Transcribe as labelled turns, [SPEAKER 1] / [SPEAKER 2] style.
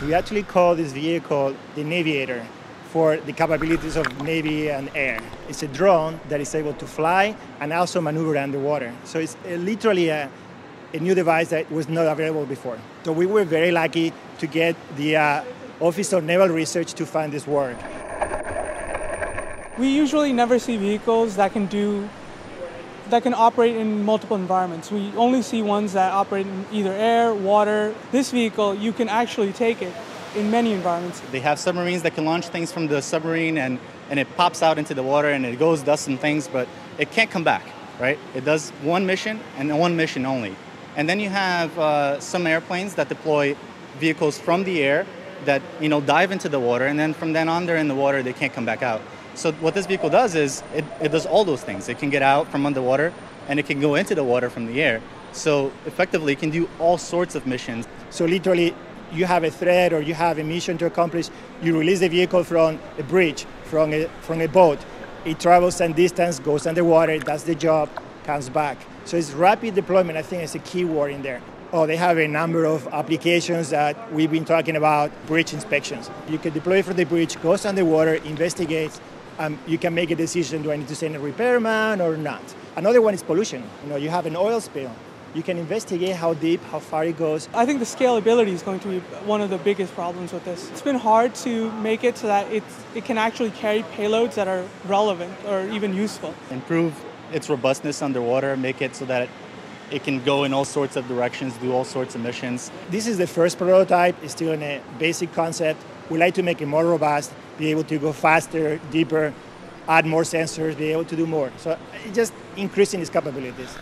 [SPEAKER 1] We actually call this vehicle the Naviator for the capabilities of Navy and air. It's a drone that is able to fly and also maneuver underwater. So it's literally a, a new device that was not available before. So we were very lucky to get the uh, Office of Naval Research to fund this work.
[SPEAKER 2] We usually never see vehicles that can do that can operate in multiple environments. We only see ones that operate in either air, water. This vehicle, you can actually take it in many environments.
[SPEAKER 3] They have submarines that can launch things from the submarine and, and it pops out into the water and it goes, does some things, but it can't come back, right? It does one mission and one mission only. And then you have uh, some airplanes that deploy vehicles from the air that you know dive into the water and then from then on they're in the water they can't come back out so what this vehicle does is it, it does all those things. It can get out from underwater and it can go into the water from the air. So effectively it can do all sorts of missions.
[SPEAKER 1] So literally you have a threat or you have a mission to accomplish you release the vehicle from a bridge from a, from a boat. It travels some distance goes underwater does the job comes back. So it's rapid deployment i think is a key word in there. Oh, they have a number of applications that we've been talking about, bridge inspections. You can deploy from the bridge, goes underwater, investigates, um, you can make a decision, do I need to send a repairman or not? Another one is pollution. You know, you have an oil spill. You can investigate how deep, how far it goes.
[SPEAKER 2] I think the scalability is going to be one of the biggest problems with this. It's been hard to make it so that it, it can actually carry payloads that are relevant or even useful.
[SPEAKER 3] Improve its robustness underwater, make it so that it can go in all sorts of directions, do all sorts of missions.
[SPEAKER 1] This is the first prototype. It's still in a basic concept. We like to make it more robust, be able to go faster, deeper, add more sensors, be able to do more. So just increasing its capabilities.